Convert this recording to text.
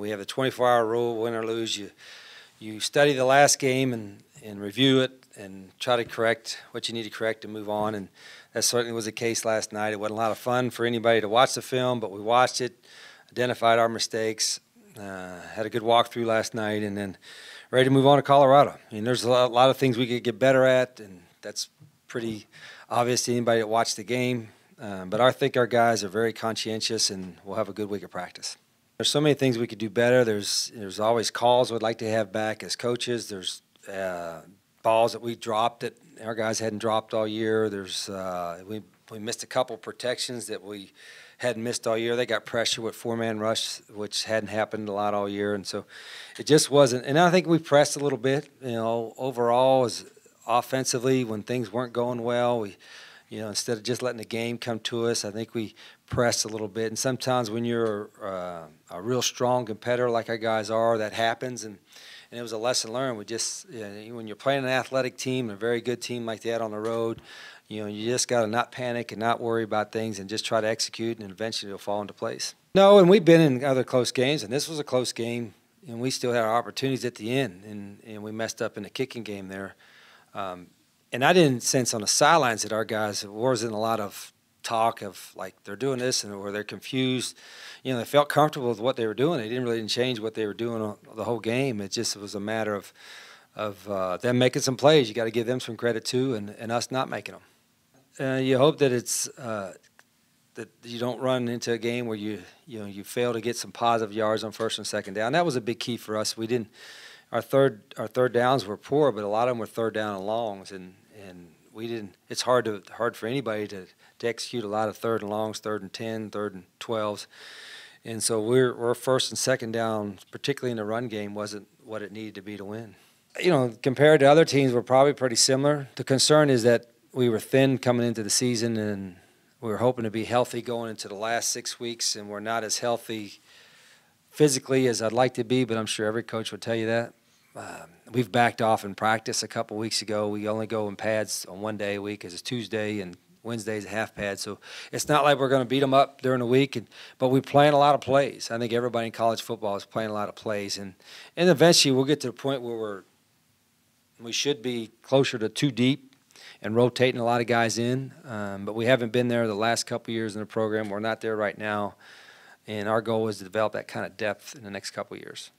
We have a 24-hour rule, win or lose. You you study the last game and, and review it and try to correct what you need to correct and move on. And that certainly was the case last night. It wasn't a lot of fun for anybody to watch the film, but we watched it, identified our mistakes, uh, had a good walkthrough last night, and then ready to move on to Colorado. I mean, there's a lot, a lot of things we could get better at, and that's pretty obvious to anybody that watched the game. Um, but I think our guys are very conscientious, and we'll have a good week of practice. There's so many things we could do better. There's there's always calls we'd like to have back as coaches. There's uh, balls that we dropped that our guys hadn't dropped all year. There's uh, we we missed a couple protections that we hadn't missed all year. They got pressure with four man rush, which hadn't happened a lot all year, and so it just wasn't. And I think we pressed a little bit. You know, overall, as offensively when things weren't going well, we you know, instead of just letting the game come to us, I think we pressed a little bit. And sometimes when you're uh, a real strong competitor like our guys are, that happens. And, and it was a lesson learned. We just, you know, when you're playing an athletic team, and a very good team like that on the road, you know, you just got to not panic and not worry about things and just try to execute, and eventually it'll fall into place. No, and we've been in other close games, and this was a close game, and we still had our opportunities at the end, and, and we messed up in the kicking game there. Um, and I didn't sense on the sidelines that our guys wasn't a lot of talk of like they're doing this and or they're confused. You know, they felt comfortable with what they were doing. They didn't really change what they were doing the whole game. It just was a matter of of uh, them making some plays. You got to give them some credit too, and, and us not making them. Uh, you hope that it's uh, that you don't run into a game where you you know you fail to get some positive yards on first and second down. That was a big key for us. We didn't our third our third downs were poor, but a lot of them were third down and longs, and and we didn't. It's hard to hard for anybody to, to execute a lot of third and longs, third and ten, third and twelves, and so we're we're first and second down, particularly in the run game, wasn't what it needed to be to win. You know, compared to other teams, we're probably pretty similar. The concern is that we were thin coming into the season, and we were hoping to be healthy going into the last six weeks, and we're not as healthy physically as I'd like to be. But I'm sure every coach would tell you that um, we've backed off in practice a couple weeks ago. We only go in pads on one day a week, as it's Tuesday and Wednesday's a half pad. So it's not like we're going to beat them up during the week, and, but we're playing a lot of plays. I think everybody in college football is playing a lot of plays, and and eventually we'll get to the point where we're we should be closer to two deep and rotating a lot of guys in, um, but we haven't been there the last couple years in the program. We're not there right now, and our goal is to develop that kind of depth in the next couple years.